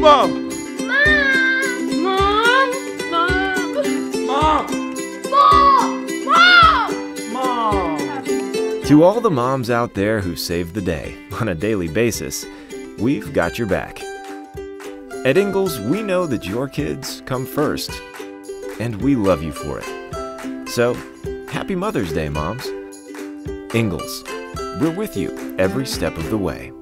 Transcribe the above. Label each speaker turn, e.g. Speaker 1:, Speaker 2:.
Speaker 1: Mom!
Speaker 2: Mom! Mom! Mom!
Speaker 1: Mom!
Speaker 2: Mom!
Speaker 3: To all the moms out there who save the day on a daily basis, we've got your back. At Ingles, we know that your kids come first, and we love you for it. So, happy Mother's Day, moms. Ingles, we're with you every step of the way.